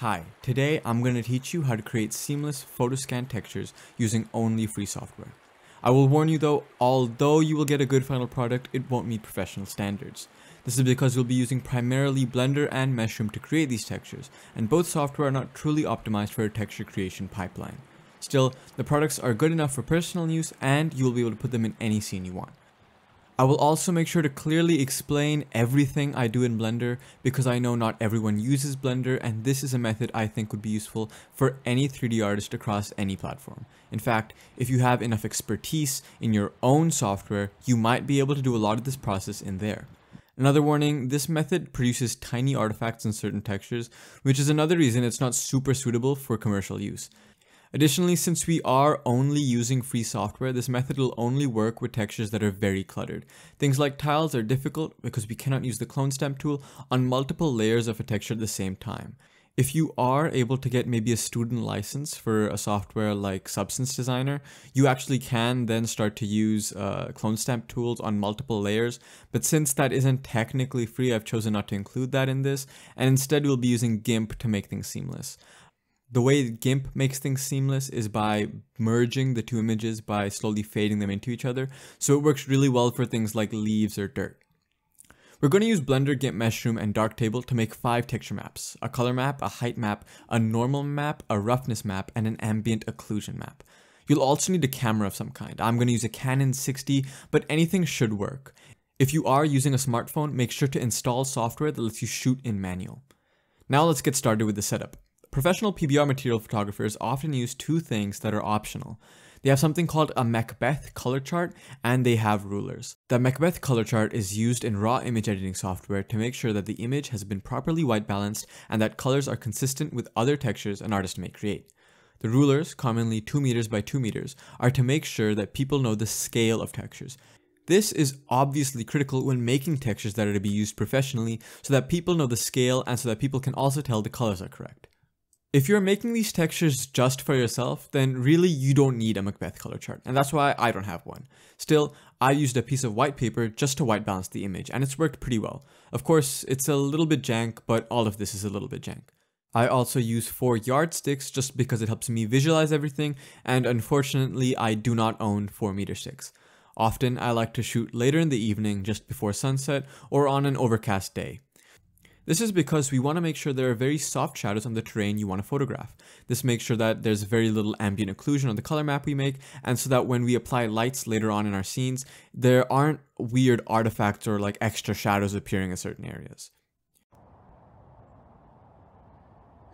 Hi, today I'm going to teach you how to create seamless photoscan textures using only free software. I will warn you though, although you will get a good final product, it won't meet professional standards. This is because we'll be using primarily Blender and Meshroom to create these textures, and both software are not truly optimized for a texture creation pipeline. Still, the products are good enough for personal use and you will be able to put them in any scene you want. I will also make sure to clearly explain everything I do in Blender because I know not everyone uses Blender and this is a method I think would be useful for any 3D artist across any platform. In fact, if you have enough expertise in your own software, you might be able to do a lot of this process in there. Another warning, this method produces tiny artifacts in certain textures, which is another reason it's not super suitable for commercial use. Additionally, since we are only using free software, this method will only work with textures that are very cluttered. Things like tiles are difficult because we cannot use the clone stamp tool on multiple layers of a texture at the same time. If you are able to get maybe a student license for a software like Substance Designer, you actually can then start to use uh, clone stamp tools on multiple layers. But since that isn't technically free, I've chosen not to include that in this, and instead we'll be using GIMP to make things seamless. The way GIMP makes things seamless is by merging the two images by slowly fading them into each other, so it works really well for things like leaves or dirt. We're going to use Blender, GIMP Meshroom, and Darktable to make five texture maps, a color map, a height map, a normal map, a roughness map, and an ambient occlusion map. You'll also need a camera of some kind. I'm going to use a Canon 6D, but anything should work. If you are using a smartphone, make sure to install software that lets you shoot in manual. Now let's get started with the setup. Professional PBR material photographers often use two things that are optional. They have something called a Macbeth color chart and they have rulers. The Macbeth color chart is used in raw image editing software to make sure that the image has been properly white balanced and that colors are consistent with other textures an artist may create. The rulers, commonly 2 meters by 2 meters, are to make sure that people know the scale of textures. This is obviously critical when making textures that are to be used professionally so that people know the scale and so that people can also tell the colors are correct. If you're making these textures just for yourself, then really you don't need a Macbeth color chart, and that's why I don't have one. Still, I used a piece of white paper just to white balance the image, and it's worked pretty well. Of course, it's a little bit jank, but all of this is a little bit jank. I also use four yardsticks just because it helps me visualize everything, and unfortunately I do not own 4 meter sticks. Often I like to shoot later in the evening just before sunset or on an overcast day. This is because we want to make sure there are very soft shadows on the terrain you want to photograph. This makes sure that there's very little ambient occlusion on the color map we make, and so that when we apply lights later on in our scenes, there aren't weird artifacts or like extra shadows appearing in certain areas.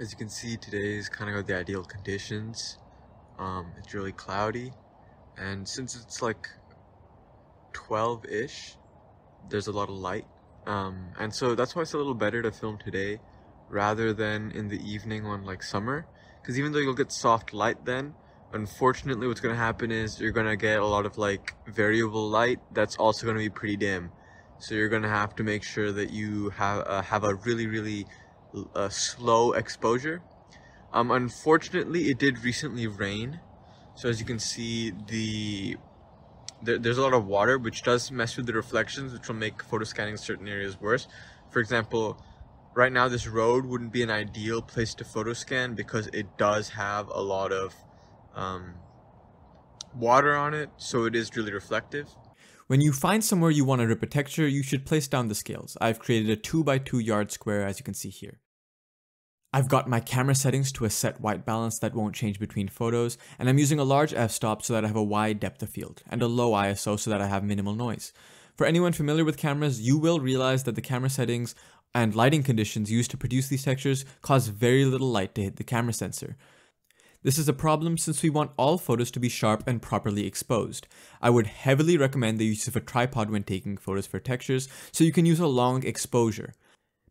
As you can see, today is kind of the ideal conditions. Um, it's really cloudy, and since it's like 12-ish, there's a lot of light um, and so that's why it's a little better to film today rather than in the evening on like summer. Because even though you'll get soft light then, unfortunately what's going to happen is you're going to get a lot of like variable light that's also going to be pretty dim. So you're going to have to make sure that you have, uh, have a really, really uh, slow exposure. Um, unfortunately, it did recently rain. So as you can see, the there, there's a lot of water which does mess with the reflections which will make photo scanning certain areas worse for example right now this road wouldn't be an ideal place to photo scan because it does have a lot of um, water on it so it is really reflective when you find somewhere you want to rip a texture, you should place down the scales. I've created a 2 by 2 yard square as you can see here. I've got my camera settings to a set white balance that won't change between photos, and I'm using a large f-stop so that I have a wide depth of field, and a low ISO so that I have minimal noise. For anyone familiar with cameras, you will realize that the camera settings and lighting conditions used to produce these textures cause very little light to hit the camera sensor. This is a problem since we want all photos to be sharp and properly exposed. I would heavily recommend the use of a tripod when taking photos for textures so you can use a long exposure.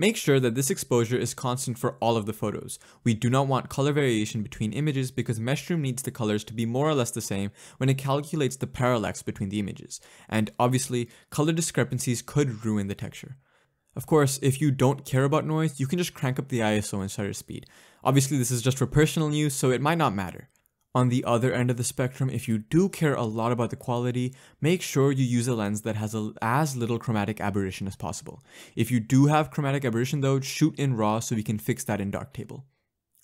Make sure that this exposure is constant for all of the photos. We do not want color variation between images because Meshroom needs the colors to be more or less the same when it calculates the parallax between the images, and obviously, color discrepancies could ruin the texture. Of course, if you don't care about noise, you can just crank up the ISO and shutter speed. Obviously, this is just for personal use, so it might not matter. On the other end of the spectrum, if you do care a lot about the quality, make sure you use a lens that has a, as little chromatic aberration as possible. If you do have chromatic aberration though, shoot in RAW so we can fix that in Darktable.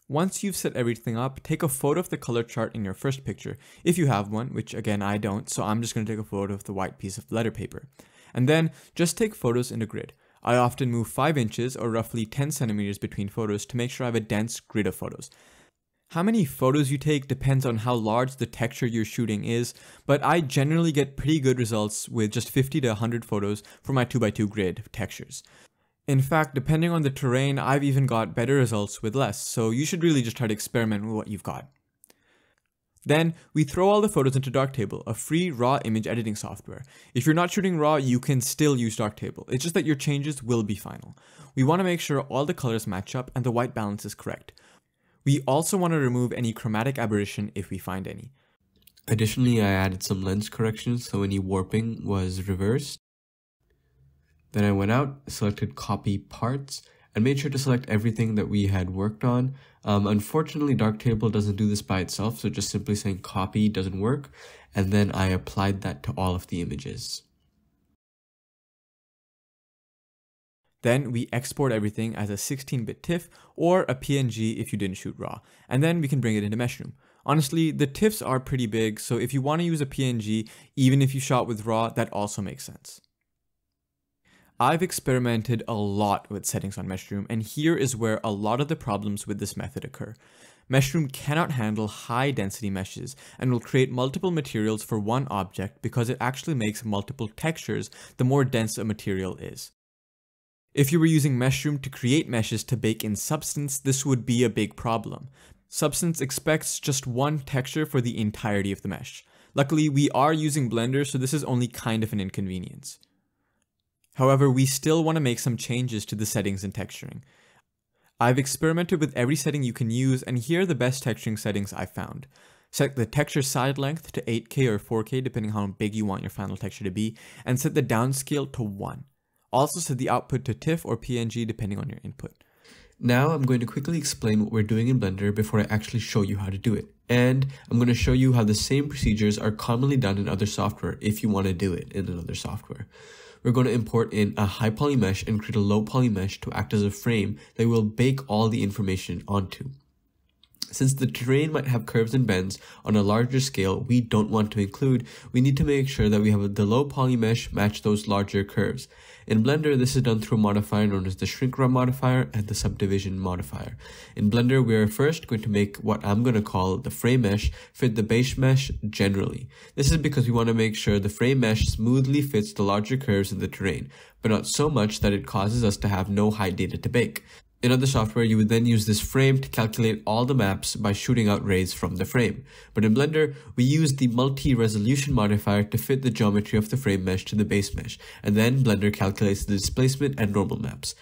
Once you've set everything up, take a photo of the color chart in your first picture, if you have one, which again I don't, so I'm just going to take a photo of the white piece of letter paper. And then just take photos in a grid. I often move 5 inches or roughly 10 centimeters between photos to make sure I have a dense grid of photos. How many photos you take depends on how large the texture you're shooting is, but I generally get pretty good results with just 50 to 100 photos for my 2x2 grid textures. In fact, depending on the terrain, I've even got better results with less, so you should really just try to experiment with what you've got. Then, we throw all the photos into Darktable, a free raw image editing software. If you're not shooting raw, you can still use Darktable, it's just that your changes will be final. We want to make sure all the colors match up and the white balance is correct. We also want to remove any chromatic aberration if we find any. Additionally, I added some lens corrections so any warping was reversed. Then I went out, selected copy parts, and made sure to select everything that we had worked on. Um, unfortunately, Darktable doesn't do this by itself, so just simply saying copy doesn't work. And then I applied that to all of the images. Then we export everything as a 16-bit TIFF or a PNG if you didn't shoot RAW, and then we can bring it into Meshroom. Honestly, the TIFFs are pretty big, so if you want to use a PNG, even if you shot with RAW, that also makes sense. I've experimented a lot with settings on Meshroom, and here is where a lot of the problems with this method occur. Meshroom cannot handle high density meshes and will create multiple materials for one object because it actually makes multiple textures the more dense a material is. If you were using Meshroom to create meshes to bake in Substance, this would be a big problem. Substance expects just one texture for the entirety of the mesh. Luckily, we are using Blender, so this is only kind of an inconvenience. However, we still want to make some changes to the settings and texturing. I've experimented with every setting you can use, and here are the best texturing settings I've found. Set the texture side length to 8K or 4K depending how big you want your final texture to be, and set the downscale to 1. Also set the output to TIFF or PNG depending on your input. Now I'm going to quickly explain what we're doing in Blender before I actually show you how to do it. And I'm going to show you how the same procedures are commonly done in other software if you want to do it in another software. We're going to import in a high poly mesh and create a low poly mesh to act as a frame that we'll bake all the information onto. Since the terrain might have curves and bends on a larger scale we don't want to include, we need to make sure that we have the low poly mesh match those larger curves. In Blender, this is done through a modifier known as the shrink wrap modifier and the subdivision modifier. In Blender, we are first going to make what I'm going to call the frame mesh fit the base mesh generally. This is because we want to make sure the frame mesh smoothly fits the larger curves in the terrain, but not so much that it causes us to have no height data to bake. In other software, you would then use this frame to calculate all the maps by shooting out rays from the frame. But in Blender, we use the multi-resolution modifier to fit the geometry of the frame mesh to the base mesh, and then Blender calculates the displacement and normal maps.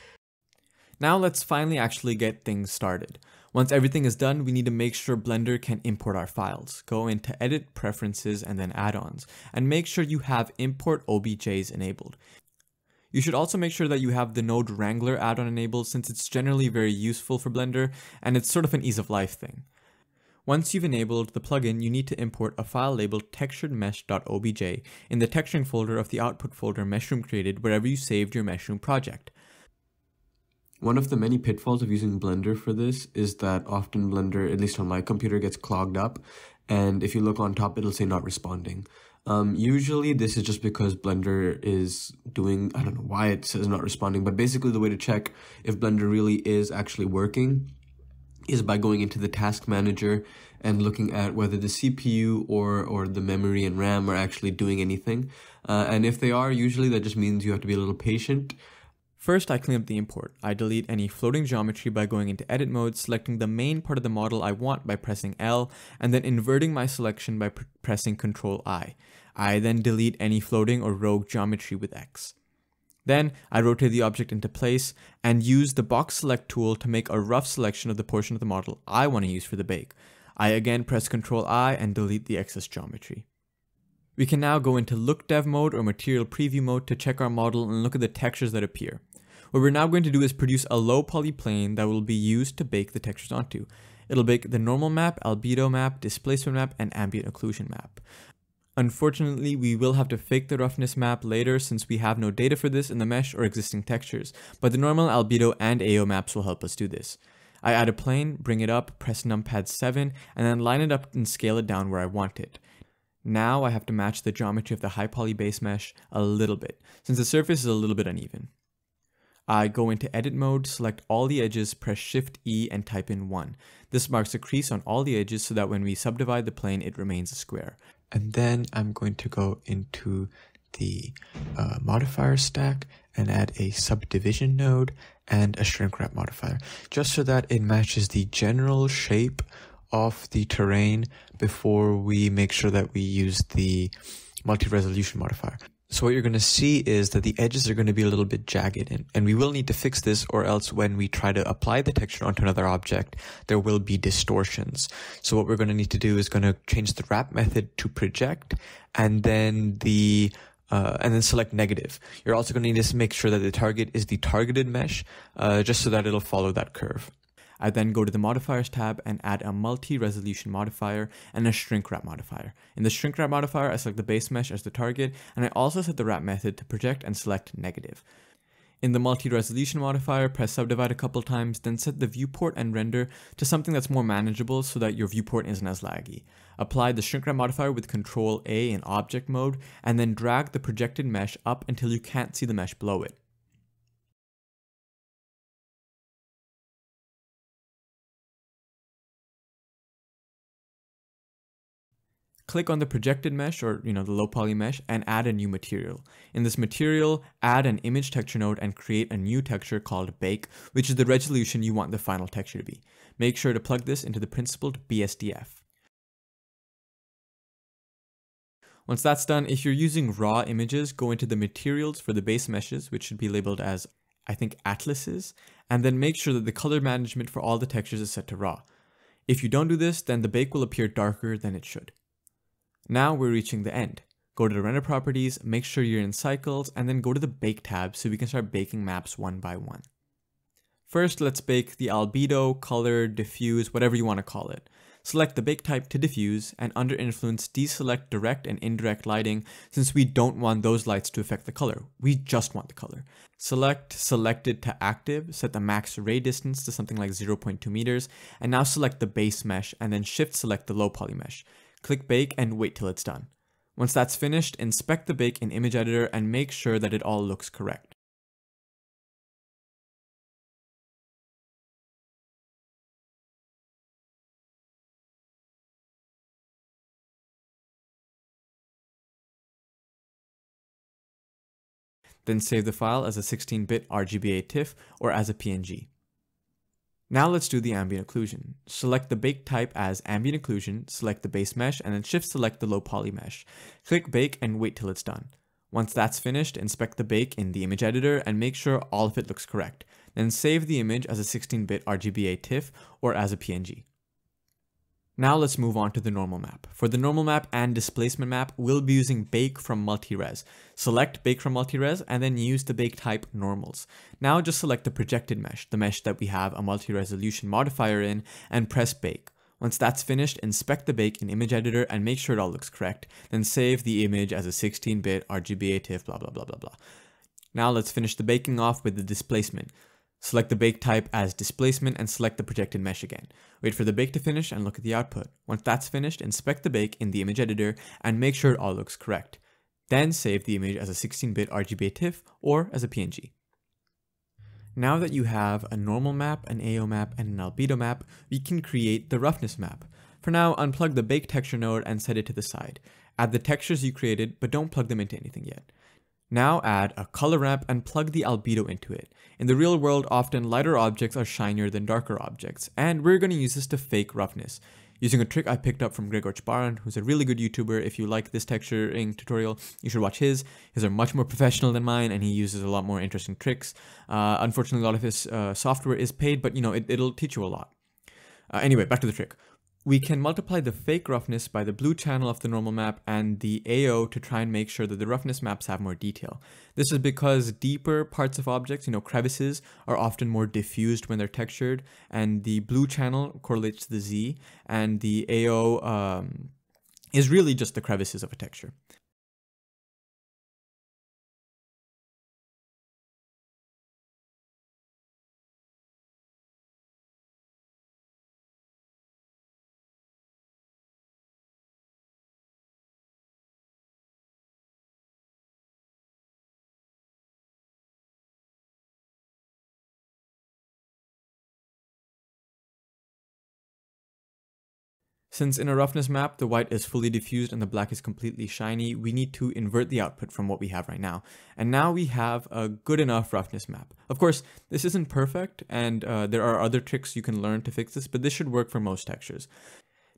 Now let's finally actually get things started. Once everything is done, we need to make sure Blender can import our files. Go into Edit, Preferences, and then Add-ons, and make sure you have Import OBJs enabled. You should also make sure that you have the Node Wrangler add-on enabled since it's generally very useful for Blender and it's sort of an ease of life thing. Once you've enabled the plugin, you need to import a file labeled texturedmesh.obj in the texturing folder of the output folder Meshroom created wherever you saved your Meshroom project. One of the many pitfalls of using Blender for this is that often Blender, at least on my computer, gets clogged up and if you look on top, it'll say not responding. Um, usually this is just because Blender is doing, I don't know why it says not responding, but basically the way to check if Blender really is actually working is by going into the task manager and looking at whether the CPU or, or the memory and RAM are actually doing anything. Uh, and if they are, usually that just means you have to be a little patient. First, I clean up the import. I delete any floating geometry by going into edit mode, selecting the main part of the model I want by pressing L, and then inverting my selection by pr pressing Ctrl I. I then delete any floating or rogue geometry with X. Then I rotate the object into place and use the box select tool to make a rough selection of the portion of the model I want to use for the bake. I again press Ctrl I and delete the excess geometry. We can now go into look dev mode or material preview mode to check our model and look at the textures that appear. What we're now going to do is produce a low poly plane that will be used to bake the textures onto. It'll bake the normal map, albedo map, displacement map, and ambient occlusion map. Unfortunately, we will have to fake the roughness map later since we have no data for this in the mesh or existing textures, but the normal albedo and AO maps will help us do this. I add a plane, bring it up, press numpad 7, and then line it up and scale it down where I want it. Now I have to match the geometry of the high poly base mesh a little bit, since the surface is a little bit uneven. I go into edit mode, select all the edges, press shift E and type in 1. This marks a crease on all the edges so that when we subdivide the plane it remains a square. And then I'm going to go into the uh, modifier stack and add a subdivision node and a shrink wrap modifier, just so that it matches the general shape of the terrain before we make sure that we use the multi-resolution modifier. So what you're going to see is that the edges are going to be a little bit jagged and, and we will need to fix this or else when we try to apply the texture onto another object, there will be distortions. So what we're going to need to do is going to change the wrap method to project and then the uh, and then select negative. You're also going to need to make sure that the target is the targeted mesh, uh, just so that it'll follow that curve. I then go to the modifiers tab and add a multi-resolution modifier and a shrink wrap modifier. In the shrink wrap modifier, I select the base mesh as the target, and I also set the wrap method to project and select negative. In the multi-resolution modifier, press subdivide a couple times, then set the viewport and render to something that's more manageable so that your viewport isn't as laggy. Apply the shrink wrap modifier with Control A in object mode, and then drag the projected mesh up until you can't see the mesh below it. Click on the projected mesh or you know the low poly mesh and add a new material. In this material, add an image texture node and create a new texture called bake, which is the resolution you want the final texture to be. Make sure to plug this into the principled BSDF. Once that's done, if you're using raw images, go into the materials for the base meshes, which should be labeled as, I think, atlases, and then make sure that the color management for all the textures is set to raw. If you don't do this, then the bake will appear darker than it should. Now we're reaching the end. Go to the render properties, make sure you're in cycles, and then go to the bake tab so we can start baking maps one by one. First, let's bake the albedo, color, diffuse, whatever you want to call it. Select the bake type to diffuse, and under influence, deselect direct and indirect lighting since we don't want those lights to affect the color. We just want the color. Select selected to active, set the max ray distance to something like 0.2 meters, and now select the base mesh and then shift select the low poly mesh. Click bake and wait till it's done. Once that's finished, inspect the bake in Image Editor and make sure that it all looks correct. Then save the file as a 16-bit RGBA TIFF or as a PNG. Now let's do the ambient occlusion. Select the bake type as ambient occlusion, select the base mesh, and then shift select the low poly mesh. Click bake and wait till it's done. Once that's finished, inspect the bake in the image editor and make sure all of it looks correct. Then save the image as a 16-bit RGBA TIFF or as a PNG. Now let's move on to the normal map. For the normal map and displacement map, we'll be using bake from multi-res. Select bake from multi-res and then use the bake type normals. Now just select the projected mesh, the mesh that we have a multi-resolution modifier in, and press bake. Once that's finished, inspect the bake in image editor and make sure it all looks correct. Then save the image as a 16-bit RGBA TIFF, blah, blah, blah, blah, blah. Now let's finish the baking off with the displacement. Select the bake type as displacement and select the projected mesh again. Wait for the bake to finish and look at the output. Once that's finished, inspect the bake in the image editor and make sure it all looks correct. Then save the image as a 16-bit RGBA TIFF or as a PNG. Now that you have a normal map, an AO map, and an albedo map, we can create the roughness map. For now, unplug the bake texture node and set it to the side. Add the textures you created, but don't plug them into anything yet. Now add a color ramp and plug the albedo into it. In the real world, often lighter objects are shinier than darker objects, and we're going to use this to fake roughness. Using a trick I picked up from Grzegorz Baran, who's a really good YouTuber. If you like this texturing tutorial, you should watch his. His are much more professional than mine, and he uses a lot more interesting tricks. Uh, unfortunately, a lot of his uh, software is paid, but you know, it, it'll teach you a lot. Uh, anyway, back to the trick we can multiply the fake roughness by the blue channel of the normal map and the AO to try and make sure that the roughness maps have more detail. This is because deeper parts of objects, you know, crevices, are often more diffused when they're textured, and the blue channel correlates to the Z, and the AO um, is really just the crevices of a texture. Since in a roughness map, the white is fully diffused and the black is completely shiny, we need to invert the output from what we have right now. And now we have a good enough roughness map. Of course, this isn't perfect, and uh, there are other tricks you can learn to fix this, but this should work for most textures.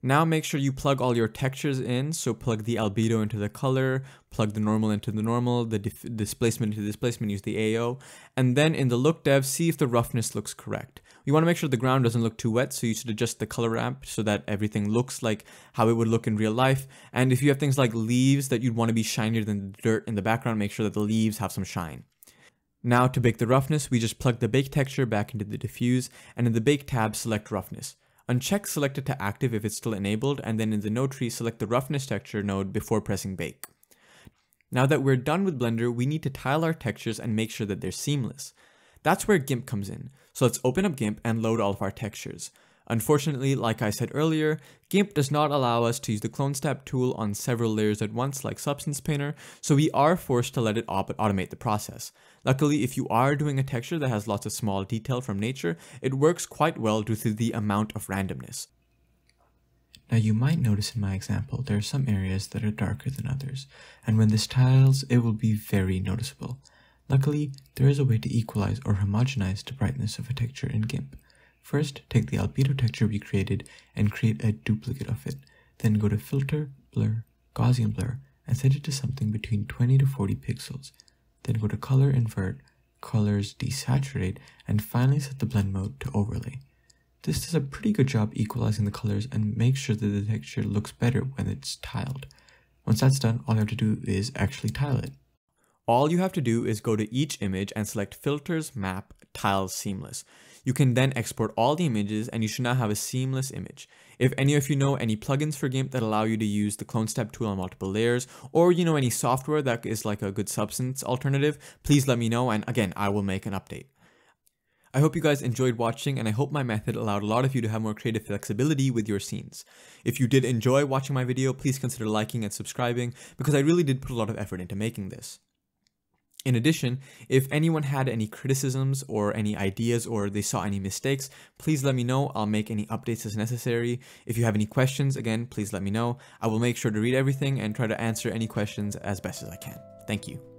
Now make sure you plug all your textures in. So plug the albedo into the color, plug the normal into the normal, the displacement into the displacement, use the AO. And then in the look dev, see if the roughness looks correct. You want to make sure the ground doesn't look too wet. So you should adjust the color ramp so that everything looks like how it would look in real life. And if you have things like leaves that you'd want to be shinier than the dirt in the background, make sure that the leaves have some shine. Now to bake the roughness, we just plug the bake texture back into the diffuse and in the bake tab, select roughness. Uncheck selected to active if it's still enabled, and then in the node tree, select the roughness texture node before pressing bake. Now that we're done with Blender, we need to tile our textures and make sure that they're seamless. That's where GIMP comes in. So let's open up GIMP and load all of our textures. Unfortunately, like I said earlier, GIMP does not allow us to use the clone stamp tool on several layers at once like Substance Painter, so we are forced to let it automate the process. Luckily, if you are doing a texture that has lots of small detail from nature, it works quite well due to the amount of randomness. Now you might notice in my example, there are some areas that are darker than others, and when this tiles, it will be very noticeable. Luckily, there is a way to equalize or homogenize the brightness of a texture in GIMP. First, take the albedo texture we created and create a duplicate of it. Then go to Filter, Blur, Gaussian Blur, and set it to something between 20 to 40 pixels. Then go to Color Invert, Colors Desaturate, and finally set the blend mode to Overlay. This does a pretty good job equalizing the colors and makes sure that the texture looks better when it's tiled. Once that's done, all you have to do is actually tile it. All you have to do is go to each image and select Filters, Map, Tile Seamless. You can then export all the images and you should now have a seamless image. If any of you know any plugins for GIMP that allow you to use the clone stamp tool on multiple layers, or you know any software that is like a good substance alternative, please let me know and again, I will make an update. I hope you guys enjoyed watching and I hope my method allowed a lot of you to have more creative flexibility with your scenes. If you did enjoy watching my video, please consider liking and subscribing because I really did put a lot of effort into making this. In addition, if anyone had any criticisms or any ideas or they saw any mistakes, please let me know. I'll make any updates as necessary. If you have any questions, again, please let me know. I will make sure to read everything and try to answer any questions as best as I can. Thank you.